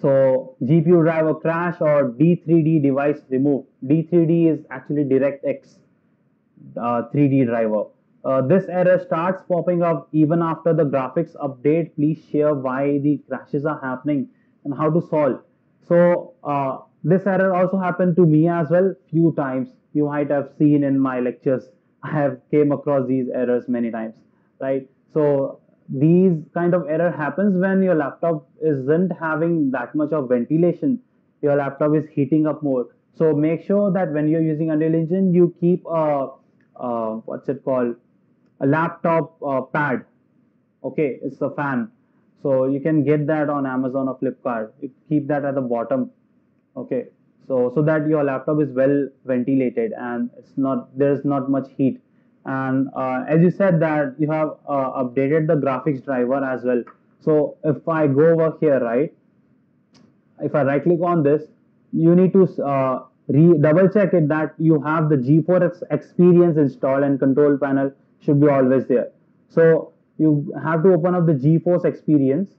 So GPU driver crash or D3D device removed. D3D is actually DirectX uh, 3D driver. Uh, this error starts popping up even after the graphics update. Please share why the crashes are happening and how to solve. So uh, this error also happened to me as well few times. You might have seen in my lectures. I have came across these errors many times, right? So these kind of error happens when your laptop isn't having that much of ventilation. Your laptop is heating up more. So make sure that when you're using Unreal Engine, you keep a, what's it called, a laptop uh, pad. Okay, it's a fan. So you can get that on Amazon or Flipkart. You keep that at the bottom. Okay, so so that your laptop is well ventilated and it's not there's not much heat and uh, as you said that you have uh, updated the graphics driver as well. So if i go over here right if i right click on this you need to uh, re double check it that you have the geforce experience installed and control panel should be always there. So you have to open up the geforce experience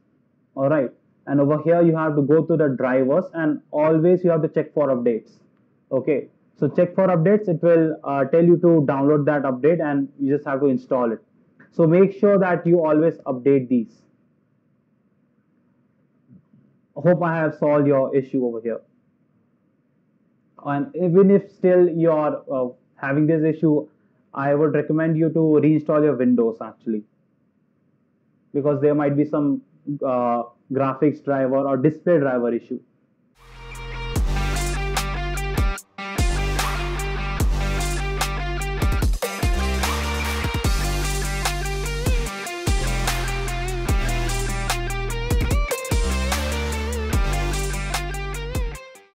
all right and over here you have to go to the drivers and always you have to check for updates okay so check for updates. It will uh, tell you to download that update and you just have to install it. So make sure that you always update these. Hope I have solved your issue over here. And even if still you're uh, having this issue, I would recommend you to reinstall your Windows actually. Because there might be some uh, graphics driver or display driver issue.